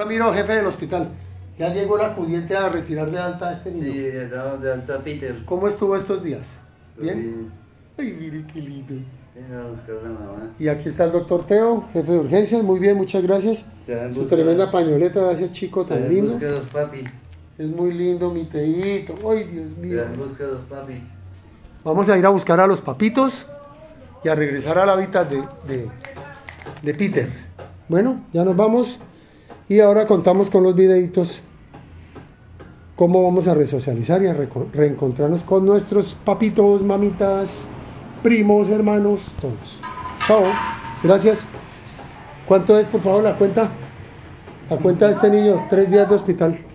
Ramiro, jefe del hospital, ya llegó la pudiente a retirar de alta a este niño. Sí, estamos de alta Peter. ¿Cómo estuvo estos días? ¿Bien? Bien. Ay, mire qué lindo. A a. Y aquí está el doctor Teo, jefe de urgencias. Muy bien, muchas gracias. Su tremenda pañoleta de ese chico tan lindo. los papis. Es muy lindo, mi teito. Ay, Dios mío. Busca los papis. Vamos a ir a buscar a los papitos y a regresar al hábitat de, de, de Peter. Bueno, ya nos vamos y ahora contamos con los videitos cómo vamos a resocializar y a reencontrarnos con nuestros papitos, mamitas, primos, hermanos, todos. Chao, gracias. ¿Cuánto es, por favor, la cuenta? La cuenta de este niño, tres días de hospital.